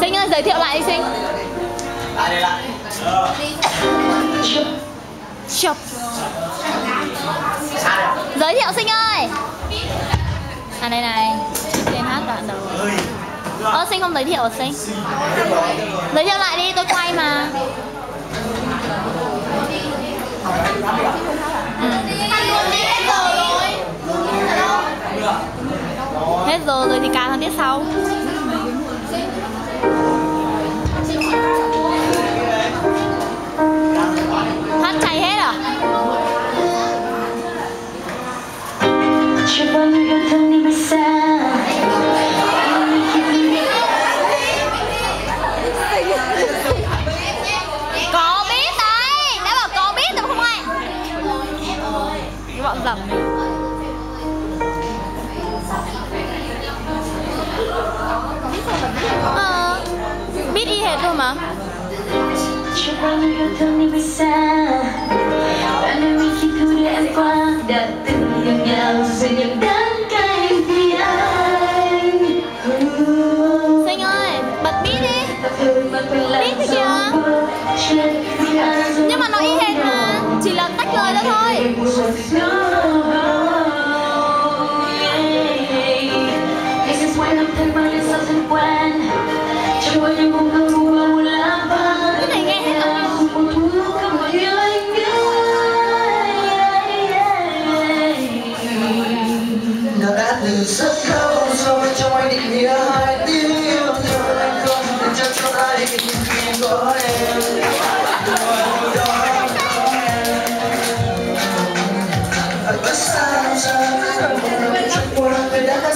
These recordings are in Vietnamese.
Sinh ơi, giới thiệu lại đi Sinh. Lại đây lại Chụp. Giới thiệu Sinh ơi. À đây này. Lên hát đoạn đầu. Ơ Sinh không giới thiệu à Sinh. Giới thiệu lại đi, tôi quay mà. Hết giờ rồi thì càng thằng tiết sau. Dầm này. Ờ Biết y hệt thôi mà Chưa bao khi thu qua Đã từng yêu nhau rồi nhận rất lâu rồi trong anh định nghĩa hai tiếng yêu thương. Anh không thể chấp cho ai khi có em Ngồi đó có em. Ở bất xa giờ không một lần chút qua người đã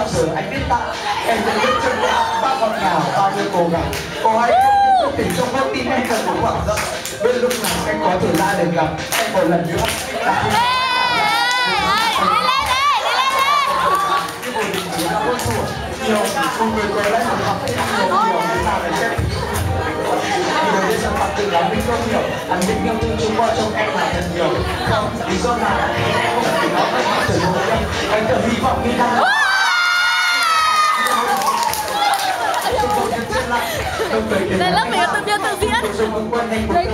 bao giờ anh biết tạ. Em đã. Biết chân tạ bao ngọt ngào bao nhiêu cố gắng không những tình trong con tim em cần một khoảng rộng bên lúc nào anh có thời gian để gặp em một lần nữa. Là là thủa nhiều cùng người lẽ một học nhiều nhiều như nào để xem sản phẩm tự làm mình không hiểu anh định yêu thương chúng qua trong em là thật nhiều. Không lý do nào? Em không thể nói với họ trở thành em anh cần hy vọng như đang Đây lớp mình tự biên tự diễn. Đấy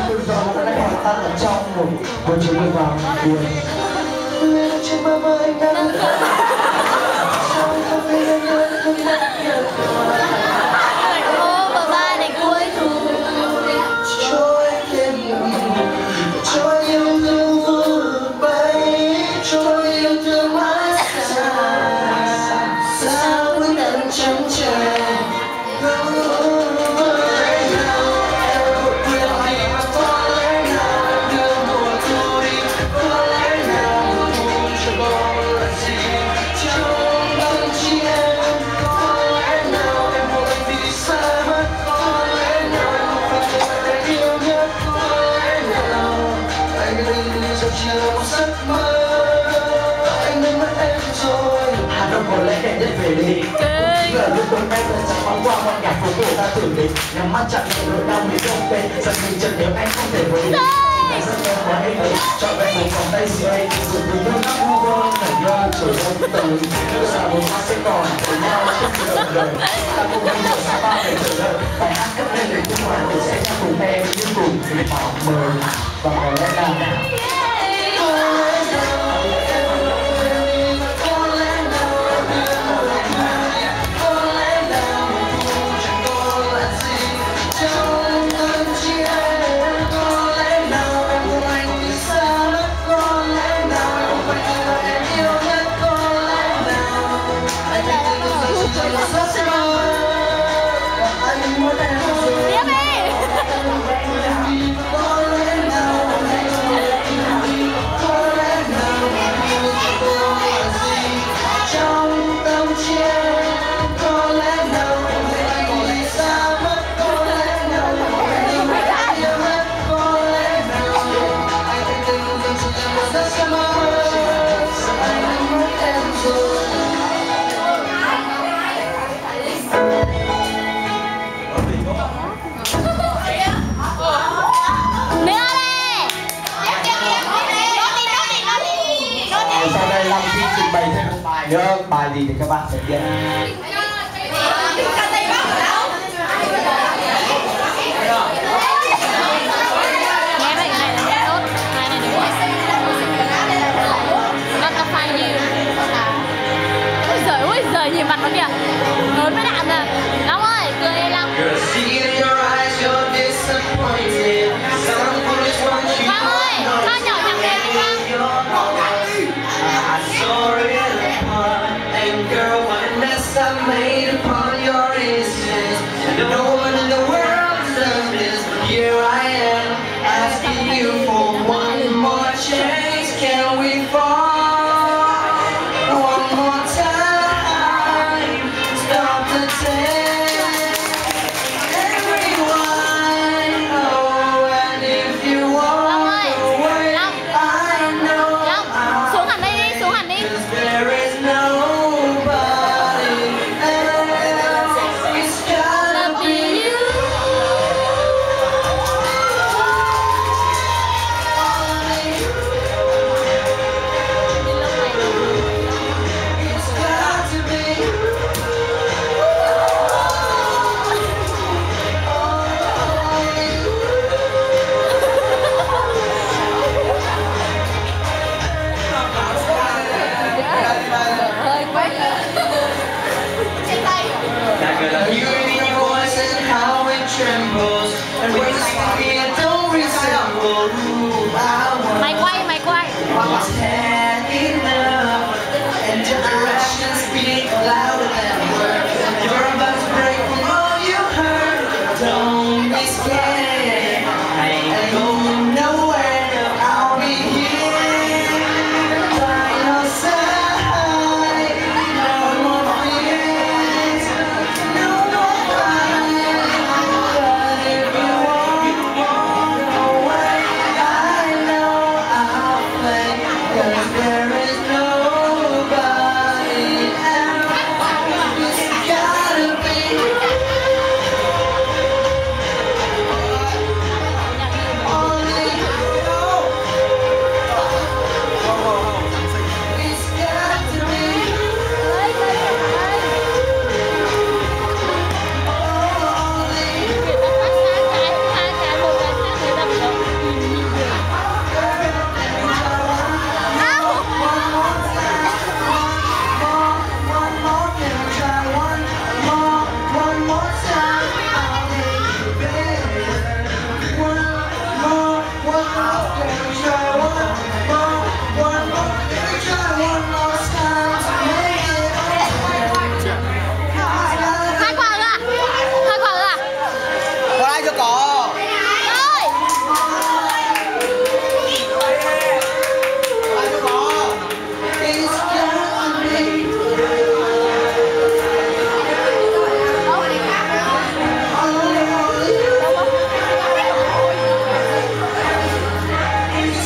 trong một một chiều mưa vàng buồn trên bờ vai Sao không thấy anh ơi không nhắc nhở đẹp nhất về đi Giờ lúc tôi em là chẳng phóng qua mọi nhà phố cổ ta tử đi Nhắm mắt chặn những nỗi đau mình không tên Giật mình chợt nếu anh không thể với đi Là giấc mơ của anh ấy Chọn vẹn một vòng tay gì ấy Rồi cùng nhau ngắm vu vơ Nảy nhơ trời đông tầng Đưa ra một sẽ còn Với nhau trên đường đời Ta cùng đi ở xa ba để chờ đợi Bài hát cất lên để cung hòa Để sẽ nhắc cùng em Nhưng cùng người bảo mời Và có lẽ là Tiếp nhớ bài gì thì các bạn sẽ biết far. Mike White, Mike White. there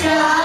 是啊。